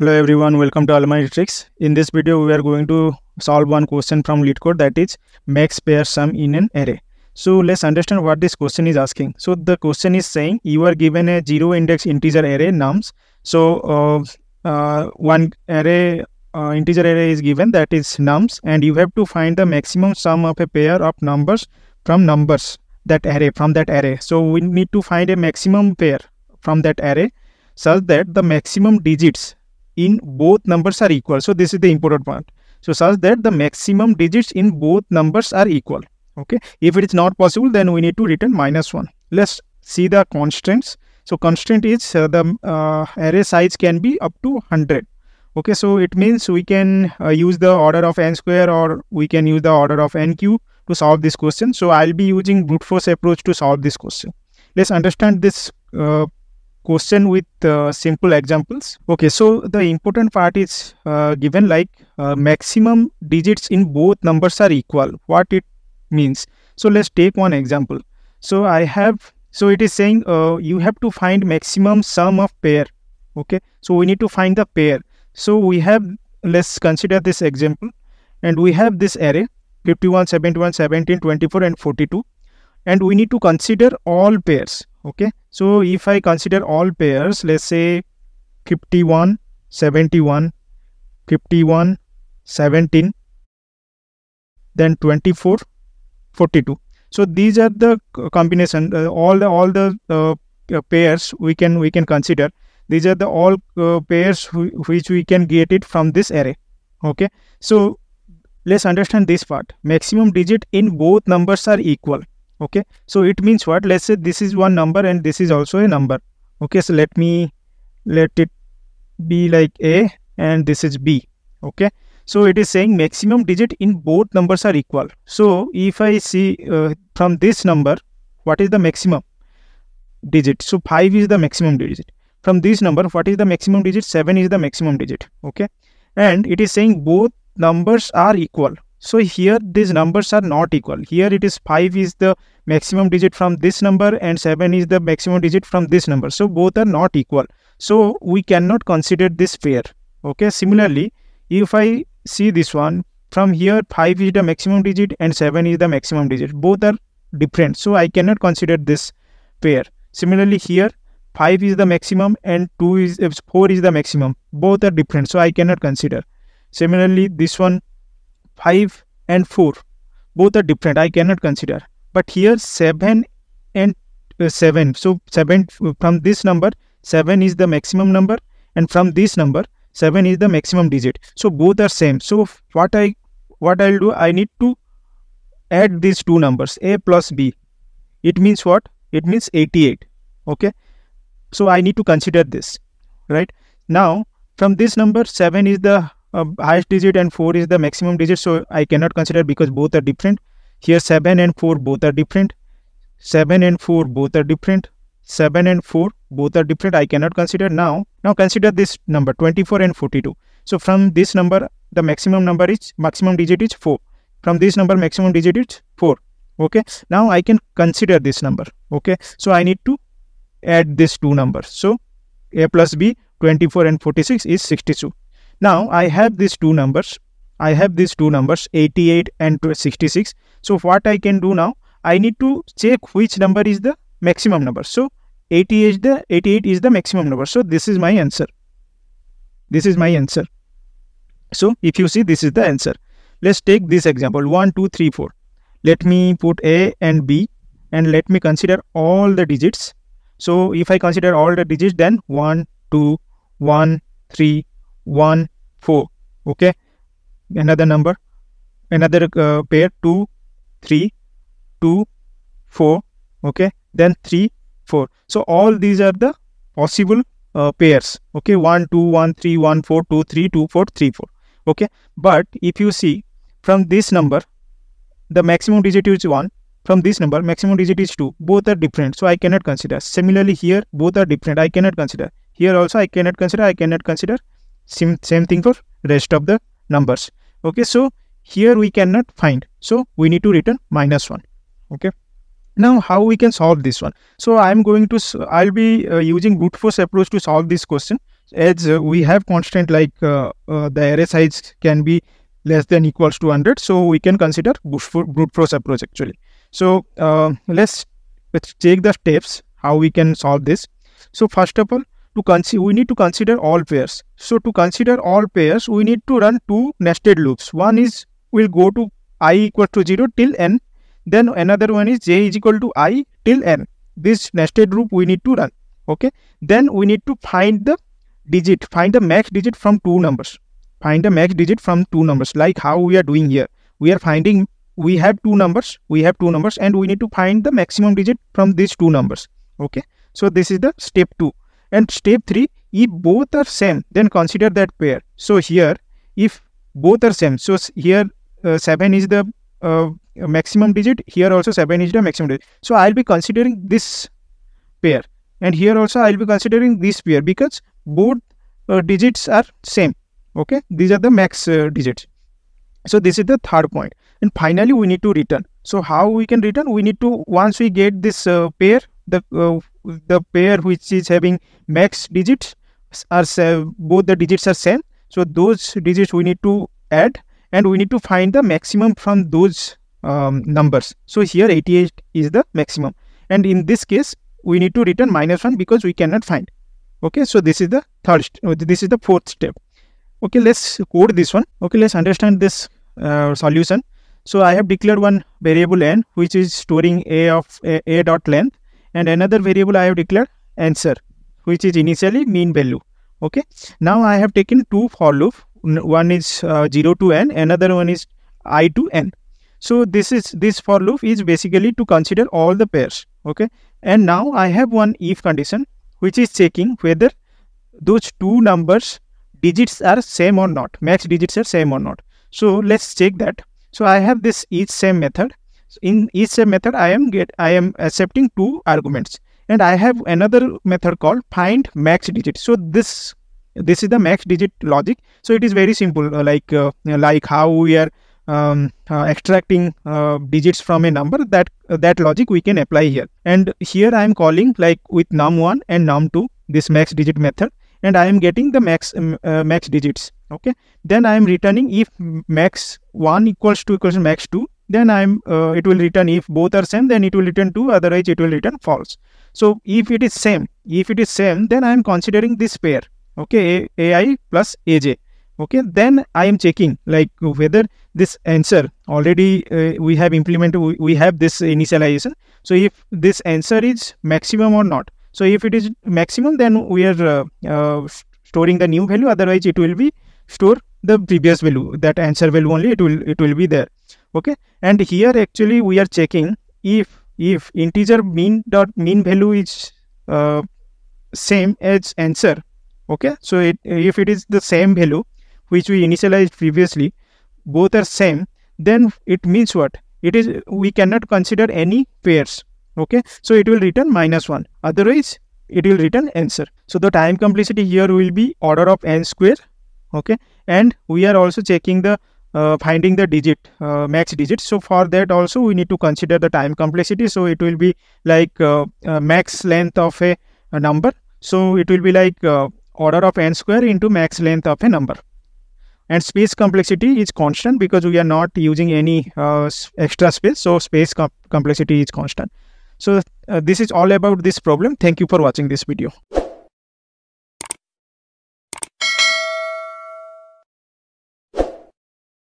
Hello everyone, welcome to Almighty Tricks. In this video, we are going to solve one question from LeetCode that is max pair sum in an array. So let's understand what this question is asking. So the question is saying you are given a zero index integer array nums. So uh, uh, one array uh, integer array is given that is nums and you have to find the maximum sum of a pair of numbers from numbers that array from that array. So we need to find a maximum pair from that array such that the maximum digits in both numbers are equal. So this is the important part. So such that the maximum digits in both numbers are equal. Okay. If it is not possible, then we need to return minus 1. Let's see the constraints. So constraint is uh, the uh, array size can be up to 100. Okay. So it means we can uh, use the order of n square or we can use the order of n cube to solve this question. So I'll be using brute force approach to solve this question. Let's understand this uh, question with uh, simple examples. Okay, so the important part is uh, given like uh, maximum digits in both numbers are equal. What it means? So let's take one example. So I have, so it is saying uh, you have to find maximum sum of pair. Okay, so we need to find the pair. So we have, let's consider this example and we have this array 51, 71, 17, 24 and 42 and we need to consider all pairs okay so if i consider all pairs let's say 51 71 51 17 then 24 42 so these are the combination uh, all the all the uh, pairs we can we can consider. These are the all uh, pairs which we can get it from this array. Okay? So let's understand this part. Maximum digit in both numbers are equal okay. So it means what? Let's say this is one number and this is also a number. Okay. So let me let it be like a and this is b. Okay. So it is saying maximum digit in both numbers are equal. So if i see uh, from this number what is the maximum digit? So 5 is the maximum digit. From this number what is the maximum digit? 7 is the maximum digit. Okay. And it is saying both numbers are equal. So here these numbers are not equal. Here it is 5 is the maximum digit from this number and 7 is the maximum digit from this number. So both are not equal. So we cannot consider this pair. Okay. Similarly, if I see this one from here 5 is the maximum digit and 7 is the maximum digit. Both are different. So I cannot consider this pair. Similarly here 5 is the maximum and 2 is uh, 4 is the maximum. Both are different. So I cannot consider. Similarly this one 5 and 4 both are different i cannot consider but here 7 and uh, 7 so 7 from this number 7 is the maximum number and from this number 7 is the maximum digit. So both are same. So what i what i'll do i need to add these two numbers a plus b. It means what? It means 88 okay? So i need to consider this right? Now from this number 7 is the uh, highest digit and 4 is the maximum digit. So I cannot consider because both are different here 7 and 4 both are different. 7 and 4 both are different. 7 and 4 both are different. I cannot consider now. Now consider this number 24 and 42 so from this number the maximum number is maximum digit is 4 from this number maximum digit is 4 okay? Now I can consider this number. Okay? So I need to add these two numbers. So a plus b 24 and 46 is 62 now I have these two numbers. I have these two numbers 88 and 66. So what I can do now, I need to check which number is the maximum number. So 88 is the 88 is the maximum number. So this is my answer. This is my answer. So if you see this is the answer. Let's take this example 1, 2, 3, 4. Let me put A and B and let me consider all the digits. So if I consider all the digits then 1, 2, 1, 3, 1 4 okay another number. Another uh, pair. 2 3 2 4 okay? Then 3 4 so all these are the possible uh, pairs. Okay? 1 2 1 3 1 4 2 3 2 4 3 4 okay? But if you see from this number the maximum digit is 1 from this number maximum digit is 2 both are different. So i cannot consider. Similarly here both are different. I cannot consider. Here also i cannot consider. I cannot consider. Same, same thing for rest of the numbers. Okay, so here we cannot find. So we need to return minus 1. Okay. Now how we can solve this one? So I am going to, I'll be uh, using brute force approach to solve this question. as uh, we have constant like uh, uh, the array size can be less than equals to 100 so we can consider brute force approach actually so uh, let's let's take the steps how we can solve this so first of all to consider we need to consider all pairs. So to consider all pairs we need to run two nested loops. One is will go to i equal to 0 till n then another one is j is equal to i till n. This nested loop we need to run okay? Then we need to find the digit find the max digit from two numbers. Find the max digit from two numbers like how we are doing here. We are finding we have two numbers we have two numbers and we need to find the maximum digit from these two numbers okay? So this is the step 2 and step 3 if both are same then consider that pair. So here if both are same so here uh, 7 is the uh, maximum digit here also 7 is the maximum digit. So i'll be considering this pair. And here also i'll be considering this pair because both uh, digits are same. Okay? These are the max uh, digits. So this is the third point. And finally we need to return. So how we can return? We need to once we get this uh, pair the uh, the pair which is having max digits are both the digits are same. So those digits we need to add and we need to find the maximum from those um, numbers. So here 88 is the maximum. And in this case we need to return minus 1 because we cannot find. Okay so this is the third uh, this is the fourth step. Okay let's code this one. Okay let's understand this uh, solution. So i have declared one variable n which is storing a of a, a dot length and another variable i have declared answer which is initially mean value. Okay? Now i have taken two for loop. One is uh, 0 to n another one is i to n. So this is this for loop is basically to consider all the pairs. Okay? And now i have one if condition which is checking whether those two numbers digits are same or not max digits are same or not. So let's check that. So i have this each same method in each method i am get i am accepting two arguments. And i have another method called find max digit. So this this is the max digit logic. So it is very simple uh, like uh, like how we are um, uh, extracting uh, digits from a number that uh, that logic we can apply here. And here i am calling like with num1 and num2 this max digit method. And i am getting the max um, uh, max digits. Okay? Then i am returning if max 1 equals to equals to max 2 then i am uh, it will return if both are same then it will return 2 otherwise it will return false. So if it is same if it is same then i am considering this pair okay a, ai plus aj okay then i am checking like whether this answer already uh, we have implemented we, we have this initialization. So if this answer is maximum or not so if it is maximum then we are uh, uh, storing the new value otherwise it will be store the previous value that answer value only it will it will be there okay? And here actually we are checking if if integer mean dot mean value is uh, same as answer. Okay? So it, if it is the same value which we initialized previously both are same then it means what? It is we cannot consider any pairs. Okay? So it will return minus 1 otherwise it will return answer. So the time complexity here will be order of n square. Okay? And we are also checking the uh, finding the digit uh, max digit. So for that also we need to consider the time complexity. So it will be like uh, uh max length of a, a, number. So it will be like uh, order of n square into max length of a number. And space complexity is constant because we are not using any uh, extra space. So space complexity is constant. So this is all about this problem. Thank you for watching this video